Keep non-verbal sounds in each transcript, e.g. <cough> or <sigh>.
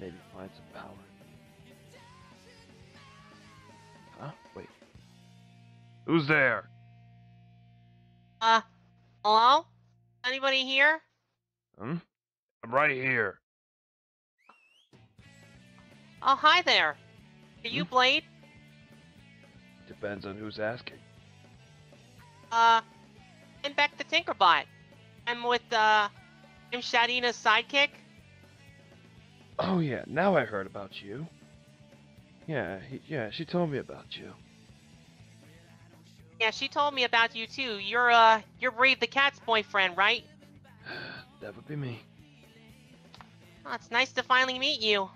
Maybe find some power. Huh? Wait. Who's there? Uh, hello? Anybody here? Hmm? I'm right here. Oh, hi there. Are you Hmm? Blade? Depends on who's asking. Uh, I'm Beck the Tinkerbot. I'm with, uh, I'm Shadina's sidekick. Oh yeah, now I heard about you. Yeah, he, yeah, she told me about you. Yeah, she told me about you too. You're, uh, you're Brave the Cat's boyfriend, right? <sighs> that would be me. Oh, it's nice to finally meet you.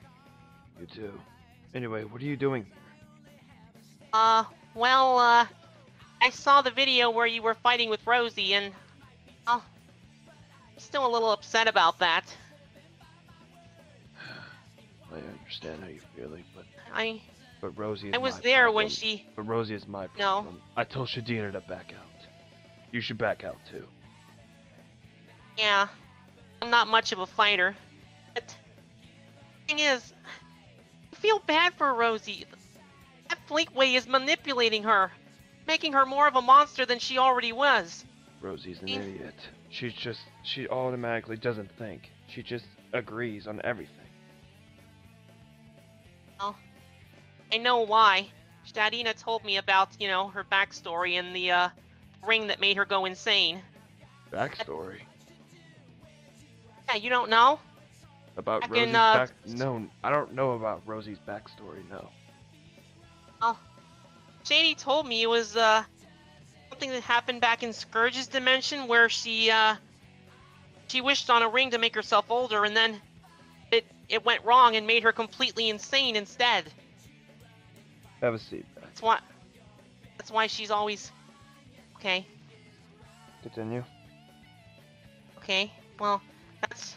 You too. Anyway, what are you doing here? Uh, well, uh, I saw the video where you were fighting with Rosie, and, uh, I'm still a little upset about that. Understand how you're feeling, eh, but I, but Rosie is I was there when she, But Rosie is my No. I told Shadina to back out. You should back out too. yeah, I'm not much of a fighter. But, thing is, I feel bad for Rosie. That Fleetway is manipulating her, making her more of a monster than she already was. Rosie's an idiot. She's just she automatically doesn't think. She just agrees on everything. I know why. Shadina told me about, you know, her backstory and the, uh, ring that made her go insane. Backstory Yeah, you don't know? about Back in, Rosie's uh, back. No, I don't know about Rosie's backstory. No. Shady told me it was uh something that happened back in Scourge's dimension where she uh she wished on a ring to make herself older and then it it went wrong and made her completely insane instead. Have a seat. That's why that's why she's always Okay, Continue. okay. Well, that's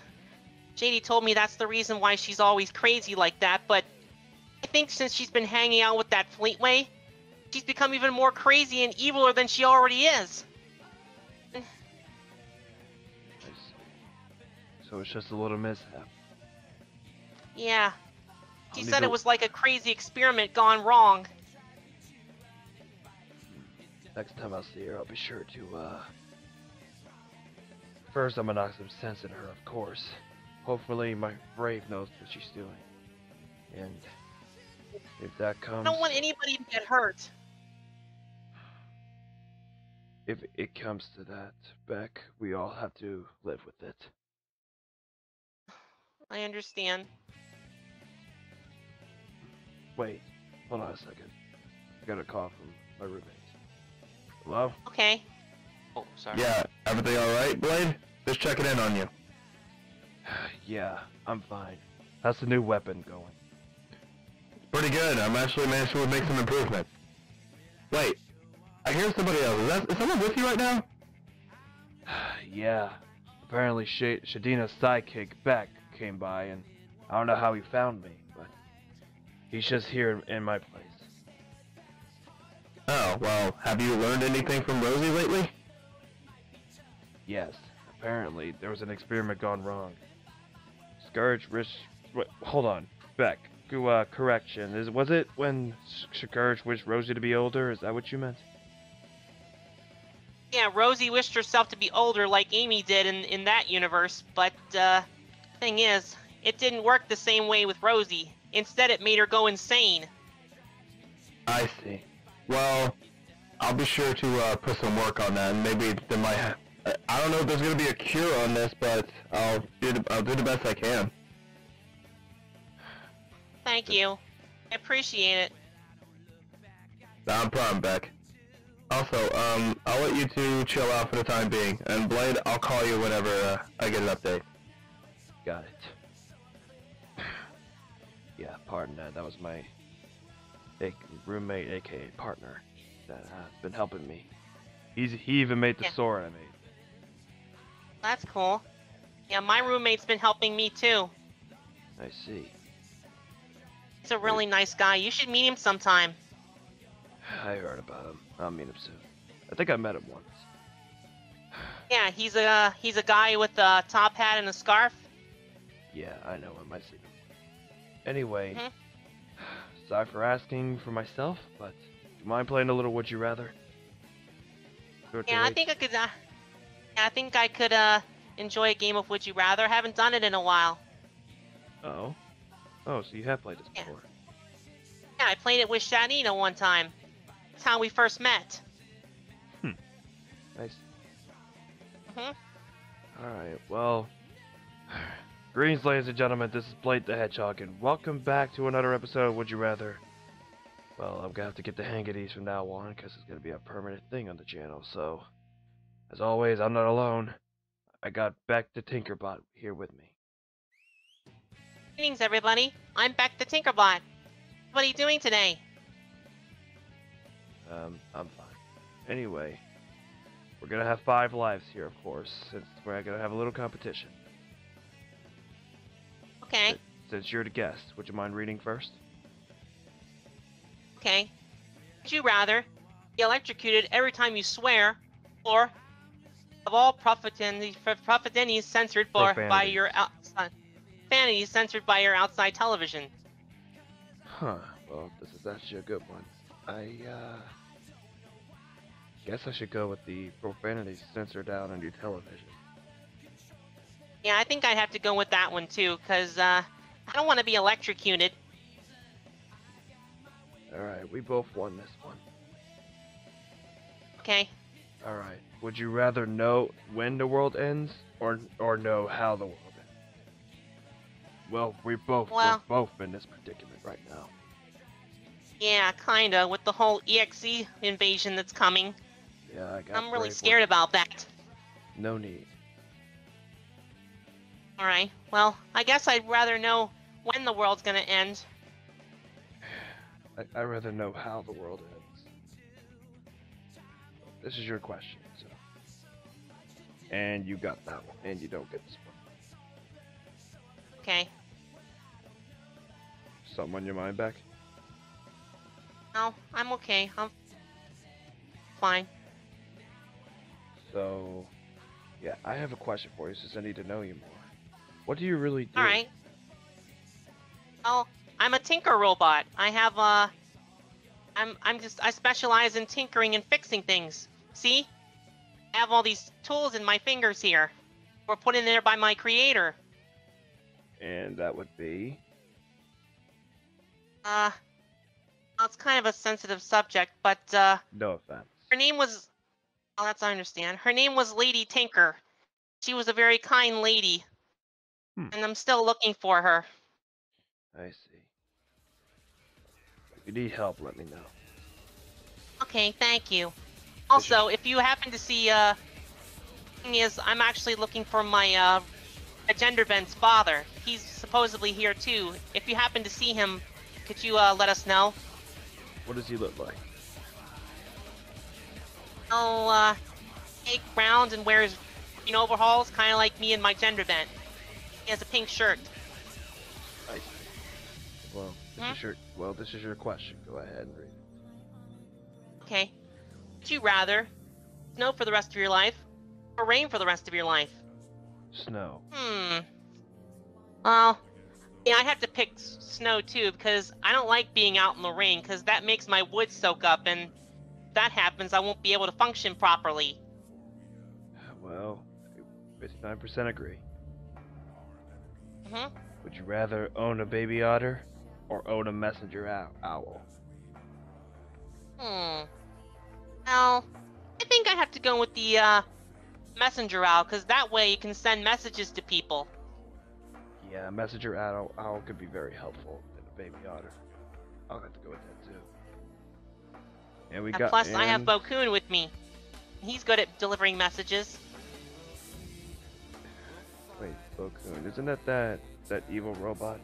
Shady told me that's the reason why she's always crazy like that, but I think since she's been hanging out with that Fleetway, she's become even more crazy and eviler than she already is. So it's just a little mishap. Yeah. She said it was like a crazy experiment gone wrong. Next time I see her, I'll be sure to, uh... First, I'm gonna knock some sense in her, of course. Hopefully, my brave knows what she's doing. And if that comes... I don't want anybody to get hurt. if it comes to that, Beck, we all have to live with it. I understand. Wait, hold on a second. I got a call from my roommate. Hello? Okay. Oh, sorry. Yeah, everything alright, Blade? Just checking in on you. <sighs> yeah, I'm fine. How's the new weapon going? Pretty good. I'm actually managed to make some improvements. Wait, I hear somebody else. Is, that, is someone with you right now? <sighs> yeah. Apparently, Sh- Shadina's sidekick, Beck, came by, and I don't know how he found me, but he's just here in my place. Oh, well, have you learned anything from Rosie lately? Yes, apparently there was an experiment gone wrong. Scourge wish. Wait, hold on, Beck. Uh, correction. Is was it when Scourge wished Rosie to be older? Is that what you meant? Yeah, Rosie wished herself to be older like Amy did in, in that universe, but, uh, thing is, it didn't work the same way with Rosie. Instead, it made her go insane. I see. Well, I'll be sure to uh, put some work on that, and maybe there might. Ha- I- I don't know if there's gonna be a cure on this, but I'll do the, I'll do the best I can. Thank you. I appreciate it. Not a problem, Beck. Also, um, I'll let you two chill out for the time being, and Blade, I'll call you whenever uh, I get an update. Got it. Yeah, pardon that. That was my a- roommate, aka partner, that uh, been helping me. He's he even made the Yeah. sword I made. That's cool. Yeah, my roommate's been helping me too. I see. He's a really nice guy. You should meet him sometime. <sighs> I heard about him. I'll meet him soon. I think I met him once. <sighs> Yeah, he's a he's a guy with a top hat and a scarf. Yeah, I know him. I see Anyway, Mhm. sorry for asking for myself, but do you mind playing a little Would You Rather? Short Yeah, I think I could. Uh, yeah, I think I could uh enjoy a game of Would You Rather. haven't done it in a while. Oh. Oh, so you have played this Yeah. before. Yeah, I played it with Shadina one time. That's how we first met. Nice. Mhm. Alright, well. Greetings, ladies and gentlemen. This is Blade the Hedgehog, and welcome back to another episode of Would You Rather. Well, I'm gonna have to get the hang of these from now on, because it's gonna be a permanent thing on the channel, so. As always, I'm not alone. I got Beck the Tinkerbot here with me. Greetings, everybody. I'm Beck the Tinkerbot. What are you doing today? Um, I'm fine. Anyway, we're gonna have five lives here, of course, since we're gonna have a little competition. Okay, Since you're the guest, would you mind reading first? okay. Would you rather be electrocuted every time you swear, or of all profanities, profanities censored for by your outside profanities censored by your outside television? Huh. Well, this is actually a good one. I, uh. Guess I should go with the profanity censored down on your television. Yeah, I think I'd have to go with that one too, cause uh, I don't want to be electrocuted. Alright, we both won this one. Okay. Alright. Would you rather know when the world ends or or know how the world ends? Well, we both Well- we're both in this predicament right now. Yeah, kinda. With the whole EXE invasion that's coming, Yeah, I got I'm really scared about that. No need. All right. Well, I guess I'd rather know when the world's gonna end. I, I'd rather know how the world ends. This is your question, so. And you got that one, and you don't get this one. Okay. Something on your mind Beck? No, I'm okay. I'm fine. So, yeah, I have a question for you since I need to know you more. What do you really do? All right. Well, I'm a tinker robot. I have uh I'm I'm just I specialize in tinkering and fixing things. See? I have all these tools in my fingers here. Were put in there by my creator. And that would be. Uh well, it's kind of a sensitive subject, but uh No offense. her name was oh that's I understand. Her name was Lady Tinker. She was a very kind lady. Hmm. And I'm still looking for her. I see. If you need help, let me know. Okay, thank you. Also, if you happen to see, uh, thing is, I'm actually looking for my, uh, gender bend's father. He's supposedly here too. If you happen to see him, could you, uh, let us know? What does he look like? Oh, uh, take round and wears green overalls, kind of like me and my gender bent. He has a pink shirt. I see. Well, this Hmm? is your well, this is your question. Go ahead and read it. Okay. Would you rather snow for the rest of your life, or rain for the rest of your life? Snow. Hmm. Well, yeah, I have to pick snow too because I don't like being out in the rain because that makes my wood soak up, and if that happens, I won't be able to function properly. Well, 59% agree. Would you rather own a baby otter or own a messenger owl? Hmm. Well, I think I have to go with the uh, messenger owl because that way you can send messages to people. Yeah, a messenger owl, owl could be very helpful than a baby otter. I'll have to go with that too. And we And got. plus, I have Bokkun with me. He's good at delivering messages. Isn't that that that evil robot?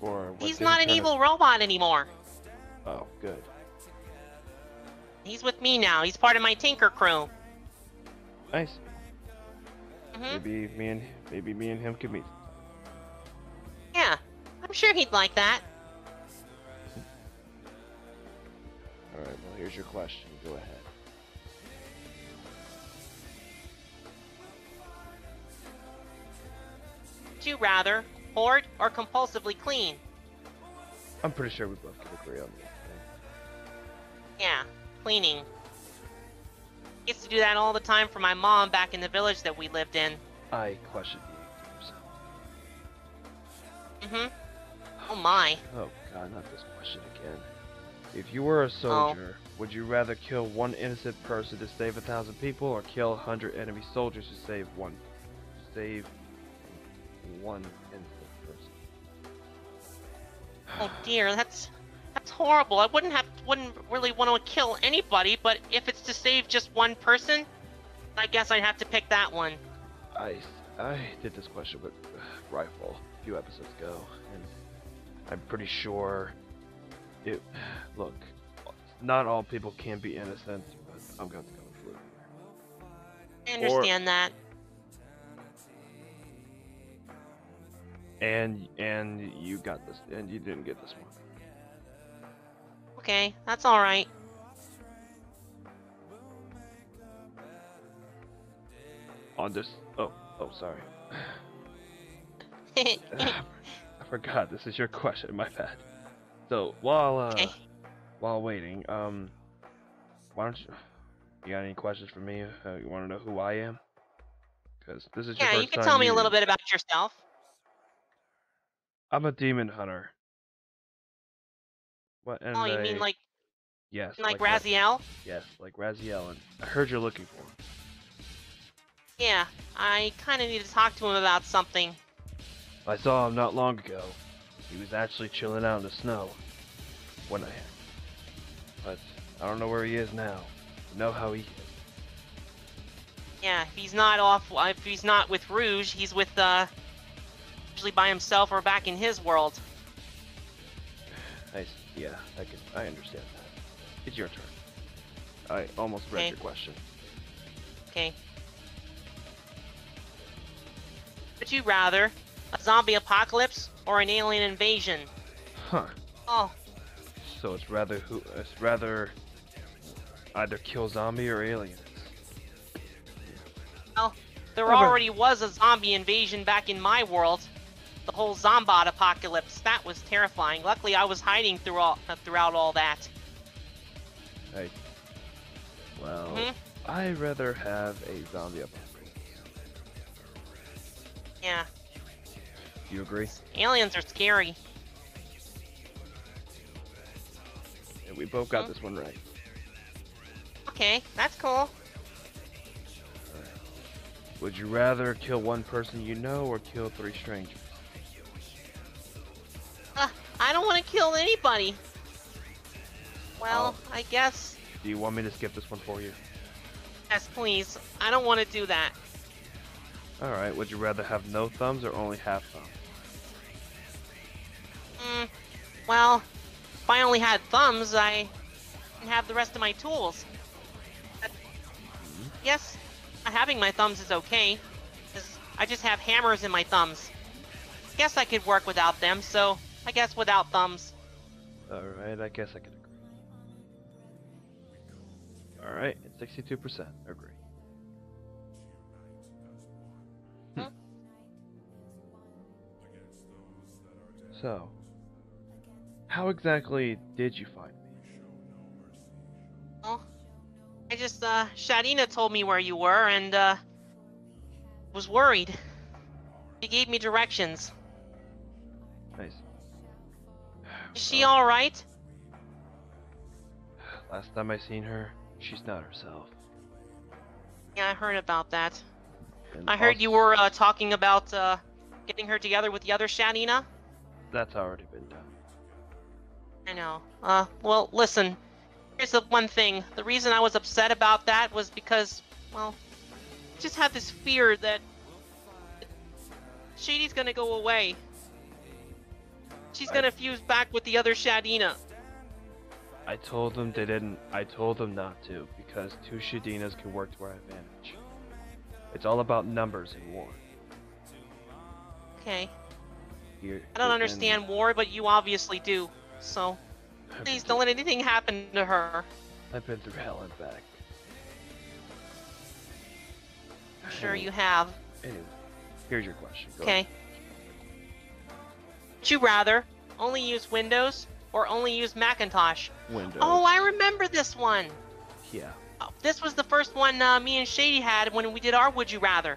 Or He's not an evil robot anymore. Oh, good. He's with me now. He's part of my Tinker crew. Nice. hmm Maybe me and maybe me and him could meet. Yeah, I'm sure he'd like that. All right. Well, here's your question. Go ahead. Rather hoard or compulsively clean? I'm pretty sure we both can agree on thing. Yeah, cleaning. Used to do that all the time for my mom back in the village that we lived in. I question the 80%. Mm-hmm. Oh my. Oh god, not this question again. If you were a soldier, would you rather kill one innocent person to save a thousand people, or kill a hundred enemy soldiers to save one, save one innocent person? Oh dear, that's that's horrible. I wouldn't have wouldn't really want to kill anybody, but if it's to save just one person, I guess I'd have to pick that one. I I did this question with uh, rifle a few episodes ago, and I'm pretty sure it. Look, not all people can be innocent, but I'm going to go with Blue. I understand that. And and you got this, and you didn't get this one. Okay, that's all right. On this. Oh, oh, sorry. <laughs> I forgot. This is your question. My bad. So while uh, Okay. while waiting, um, why don't you? You got any questions for me? Uh, you want to know who I am? Because this is your yeah, you can tell me a little bit about yourself. I'm a demon hunter. What? And oh, you mean like yes, like Ra- Raziel? Yes, like Raziel, and I heard you're looking for. him. Yeah, I kind of need to talk to him about something. I saw him not long ago. He was actually chilling out in the snow. When I, but I don't know where he is now. You know how he is. Yeah, if he's not off, uh, if he's not with Rouge, he's with uh, usually by himself or back in his world. I yeah, I can. I understand that. It's your turn. I almost read Okay. your question. Okay. Would you rather a zombie apocalypse or an alien invasion? Huh. Oh, So it's rather who? It's rather either kill zombie or aliens. Well, there Oh, already was a zombie invasion back in my world. The whole zombot apocalypse. That was terrifying. Luckily, I was hiding through all, uh, throughout all that. I. Well, Mhm. I'd rather have a zombie apocalypse. Yeah, Do you agree? aliens are scary. Yeah, we both got Mhm. this one right. Okay, that's cool. Would you rather kill one person you know or kill three strangers? I don't want to kill anybody. Well, Oh. I guess. Do you want me to skip this one for you? Yes, please. I don't want to do that. Alright, would you rather have no thumbs or only half thumbs? Mm, well, if I only had thumbs, I can have the rest of my tools. But, yes, having my thumbs is okay. I just have hammers in my thumbs. Guess I could work without them, so I guess without thumbs. Alright, I guess I can agree. Alright, 62% agree. Hmm. So, how exactly did you find me? Well, I just, uh, Shadina told me where you were and, uh, was worried. She gave me directions. Is she Well, alright? Last time I seen her, she's not herself. Yeah, I heard about that. And I heard als- you were uh, talking about uh, getting her together with the other Shadina. That's already been done. I know. Uh, well, listen. Here's the one thing. The reason I was upset about that was because, well, I just had this fear that Shady's gonna go away. She's gonna fuse back with the other Shadina. I told them they didn't. I told them not to because two Shadinas can work to our advantage. It's all about numbers in war. Okay. Here, I don't and- understand war, but you obviously do. So please don't let anything happen to her. I've been through hell and back. I'm sure Anyway- you have. Anyway, here's your question. Go Okay. Would you rather only use Windows or only use Macintosh? Windows. Oh, I remember this one. Yeah. Oh, This was the first one uh, me and Shady had when we did our Would You Rather.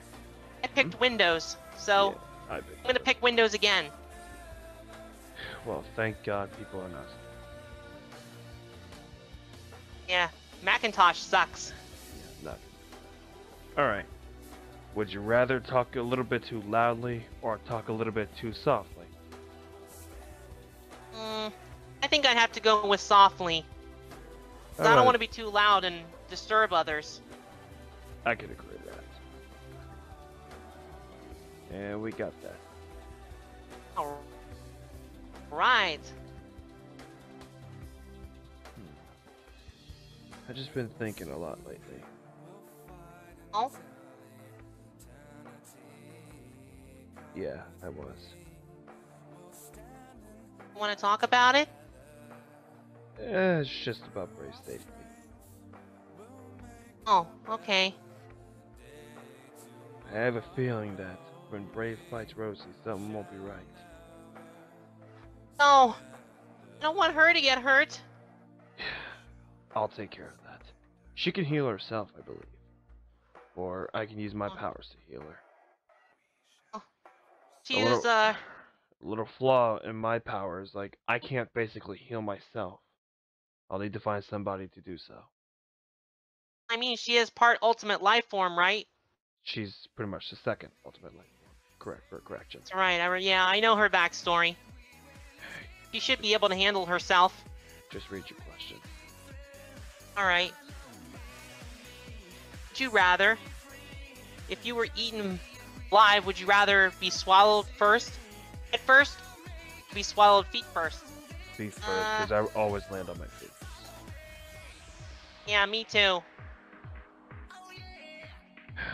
I picked Windows, so yeah, I've been I'm gonna pick Windows again. Well, thank God people are not. Yeah, Macintosh sucks. Yeah, not. All right. Would you rather talk a little bit too loudly or talk a little bit too softly? Mm, I think I'd have to go with softly. I don't want to be too loud and disturb others. I could agree with that. And we got that. All right. I've just been thinking a lot lately. Oh, Yeah, I was. Want to talk about it? Eh, it's just about Brave State. Oh, okay. I have a feeling that when Brave fights Rosie, something won't be right. No, I don't want her to get hurt. <sighs> I'll take care of that. She can heal herself, I believe. Or I can use my Oh. powers to heal her. She A little- is, uh, <sighs> little flaw in my powers, like I can't basically heal myself. I'll need to find somebody to do so. I mean, she is part ultimate life form, right? She's pretty much the second, ultimately. Correct, for correction. That's right. I, yeah, I know her backstory. She should be able to handle herself. Just read your question. All right. Would you rather, if you were eaten live, would you rather be swallowed first, head first, We swallowed feet first? Feet first, Uh. because I always land on my feet. Yeah, me too. <sighs>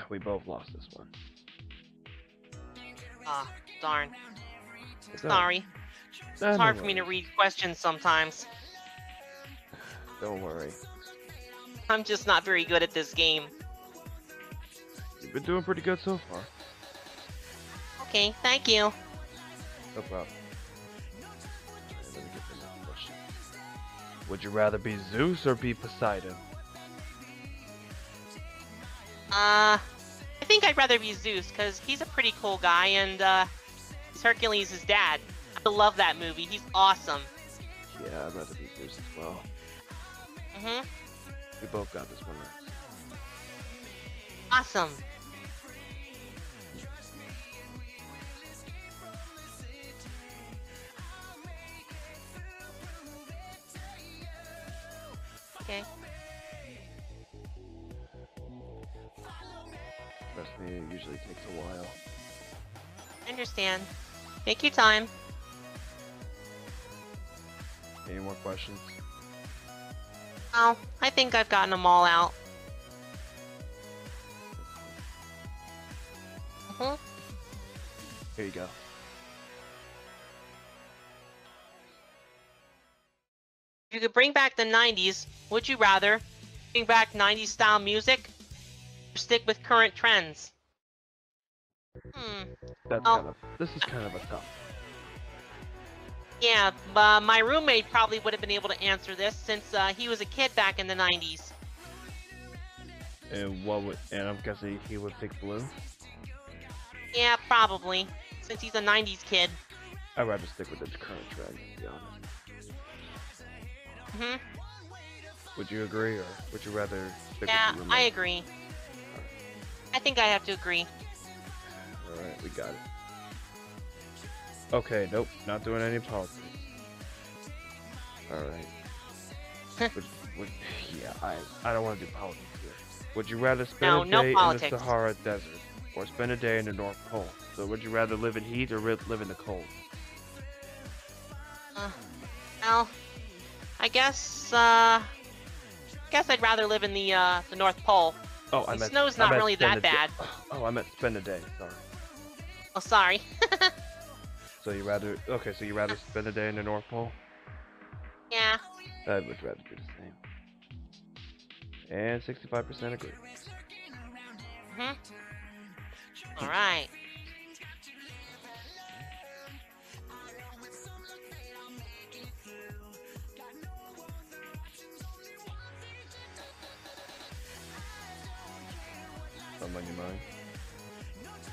We both lost this one. Ah, darn. Sorry. It's hard for me to read questions sometimes. <sighs> Don't worry. I'm just not very good at this game. You've been doing pretty good so far. Okay, thank you. No problem. Let me get the next question. Would you rather be Zeus or be Poseidon? Uh, I think I'd rather be Zeus because he's a pretty cool guy and uh, he's Hercules' dad. I love that movie. He's awesome. Yeah, I'd rather be Zeus as well. Mhm. We both got this one right. Awesome. Okay. Trust me, it usually takes a while. Understand. Take your time. Any more questions? Oh, I think I've gotten them all out. Mhm. Here you go. Could bring back the 90s, would you rather bring back 90s style music or stick with current trends? Hmm. That's Oh. kind of. This is kind of a tough. Yeah, uh, my roommate probably would have been able to answer this since uh, he was a kid back in the 90s. And what would? And I'm guessing he would pick blue. Yeah, probably, since he's a 90s kid. I'd rather stick with the current trend, to be honest. Hmm Would you agree, or would you rather stick Yeah, I agree. I think I have to agree. Alright, we got it. Okay, nope, not doing any politics. Alright. would, would, yeah, I, I don't want to do politics here. Would you rather spend No, a no day in the Sahara Desert, or spend a day in the North Pole? So would you rather live in heat or live in the cold? Uh, well, I guess, uh, guess I'd rather live in the, uh, the North Pole. Oh, I The meant snow's not meant really that bad. Oh, I meant spend a day. Sorry. Oh, sorry. <laughs> So you rather okay? So you rather spend a day in the North Pole? yeah. I would rather do the same. And 65% agree. hmm All right. Something on your mind?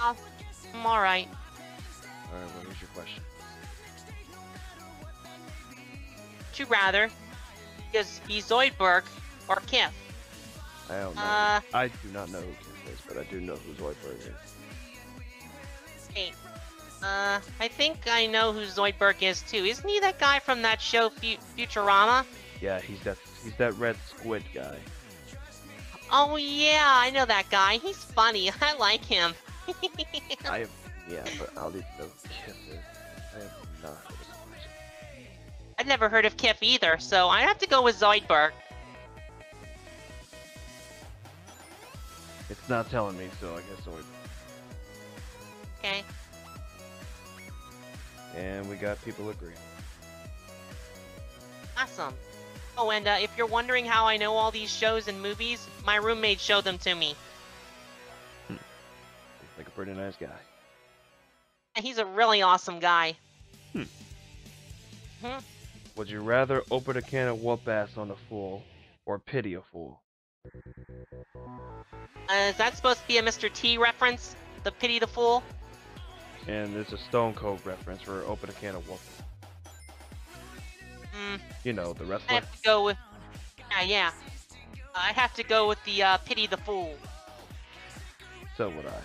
Oh, I'm all right. Alright, well, here's your question. Would you rather just be Zoidberg or Kif? I don't know. Uh, I do not know who Kif is, but I do know who Zoidberg is. hey. Uh, I think I know who Zoidberg is too. Isn't he that guy from that show Fu- Futurama? Yeah, he's that he's that red squid guy. Oh yeah, I know that guy. He's funny. <laughs> I like him. <laughs> I have yeah, but I'll leave to know who Kif is. I have not heard of this. I've never heard of Kif either, so I have to go with Zoidberg. It's not telling me, so I guess Zoidberg. Okay. And we got people agreeing. Awesome. Oh, and uh, if you're wondering how I know all these shows and movies, my roommate showed them to me. He's like a pretty nice guy. He's a really awesome guy. Hmm. Hmm. Would you rather open a can of whoop ass on a fool or pity a fool? Uh, is that supposed to be a Mr. T reference? The pity the fool? And there's a Stone Cold reference for open a can of whoop. Hmm. You know, the rest. I wrestler. have to go with. Yeah, yeah. I have to go with the uh, pity the fool. So would I.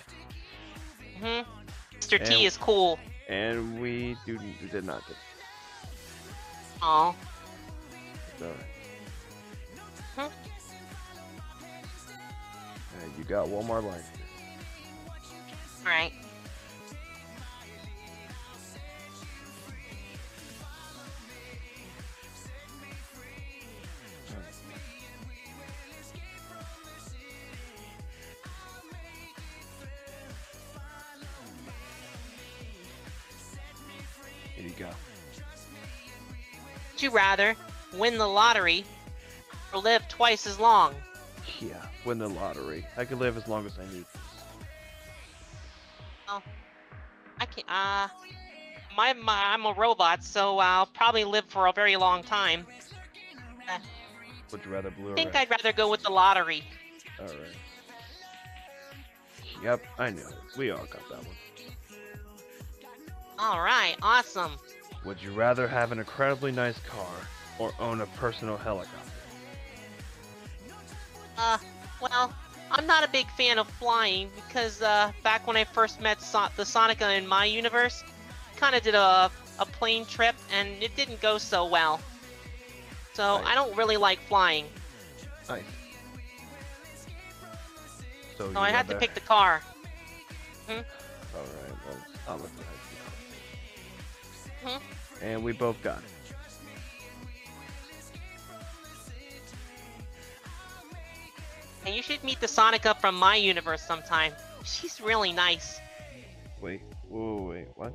Hmm. Mr. And- T is cool. And we do we did not get alright. Hmm. And you got one more line. Alright. Here Would you rather win the lottery or live twice as long? Yeah, win the lottery. I could live as long as I need. I can't. Uh, my, my I'm a robot, so I'll probably live for a very long time. Would you rather blue I think red? I'd rather go with the lottery. Alright. Yep, I know. We all got that one. All right, awesome. Would you rather have an incredibly nice car or own a personal helicopter? Uh, well, I'm not a big fan of flying because uh, back when I first met so- the Sonica in my universe, kind of did a a plane trip and it didn't go so well. So Right. I don't really like flying. Nice. So, So I had to pick the car. Hmm? Alright, well, I'll let Mhm. And we both got it. And you should meet the Sonica from my universe sometime. She's really nice. Wait, whoa, wait, what?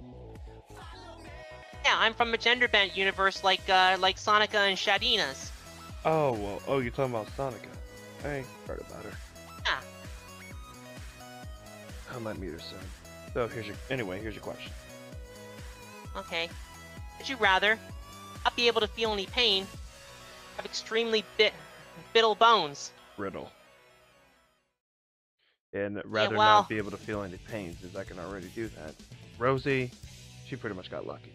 Yeah, I'm from a gender bent universe like uh, like Sonica and Shadina's. Oh, well, oh, you're talking about Sonica. I ain't heard about her. Yeah. I might meet her soon. So here's your, anyway, here's your question. Okay. Would you rather not be able to feel any pain, have extremely bit brittle bones? Brittle. And rather well- not be able to feel any pain, since I can already do that. Rosie, she pretty much got lucky.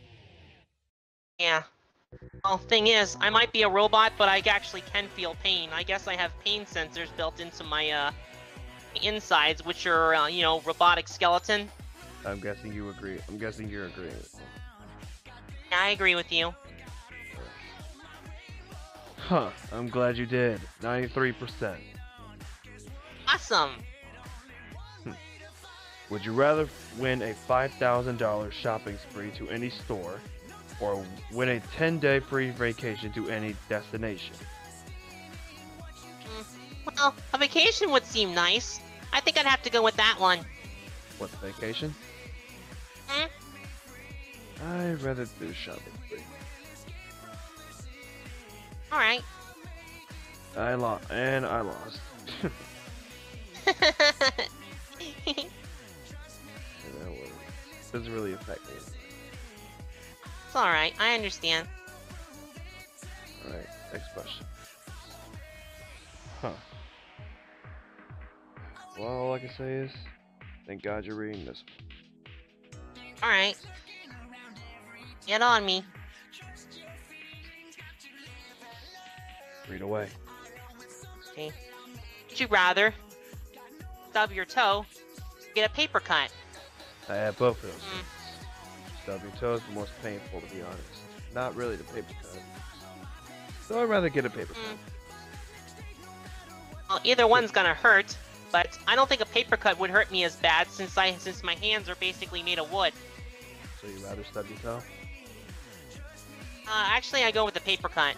Yeah. Well, thing is, I might be a robot, but I actually can feel pain. I guess I have pain sensors built into my uh insides, which are uh, you know robotic skeleton. I'm guessing you agree. I'm guessing you're agreeing with me. I agree with you. Huh, I'm glad you did. 93%. Awesome. Would you rather win a $5,000 shopping spree to any store or win a 10 day free vacation to any destination? Well, a vacation would seem nice. I think I'd have to go with that one. What's vacation? Hmm? I'd rather do shopping spree. All right. I lost, and I lost. <laughs> Doesn't really affect me. it's alright, I understand. Alright, next question. Huh. Well, all I can say is, thank God you're reading this. Alright. Get on me. Read away. Okay. Would you rather stub your toe, get a paper cut? I have both of those. Mm. Stub your toe is the most painful, to be honest. Not really the paper cut. So I'd rather get a paper cut. Mm. Well, either one's gonna hurt, but I don't think a paper cut would hurt me as bad since I since my hands are basically made of wood. So you'd rather stub your toe? Uh, actually, I go with the paper cut.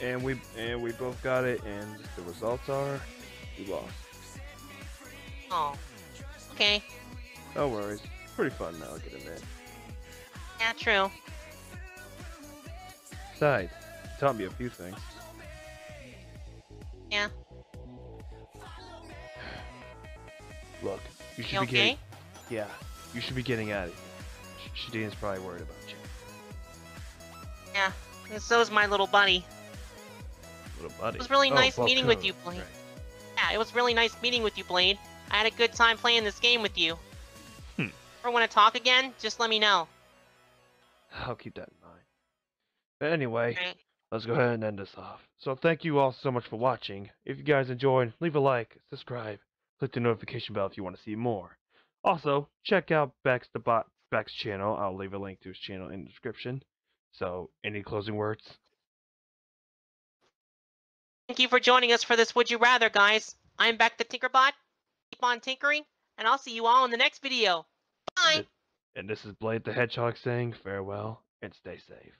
And we and we both got it, and the results are you lost. Oh. Okay. No worries. Pretty fun now, I can admit. Yeah, true. Besides, you taught me a few things. Yeah. Look, you should You be okay? getting. Yeah, you should be getting out of here. Sh- probably worried about you. Yeah. And so's my little buddy. Little buddy. It was really Oh, nice well, meeting with you, that's Blade. right. Yeah, it was really nice meeting with you, Blade. I had a good time playing this game with you. Hmm. Ever want to talk again? Just let me know. I'll keep that in mind. But anyway, Alright. let's go ahead and end this off. So thank you all so much for watching. If you guys enjoyed, leave a like, subscribe, click the notification bell if you want to see more. Also, check out Bex the Bot Bex channel. I'll leave a link to his channel in the description. So, any closing words? Thank you for joining us for this Would You Rather, guys. I'm Beck the Tinkerbot. Keep on tinkering, and I'll see you all in the next video. Bye! And this is Blade the Hedgehog saying farewell and stay safe.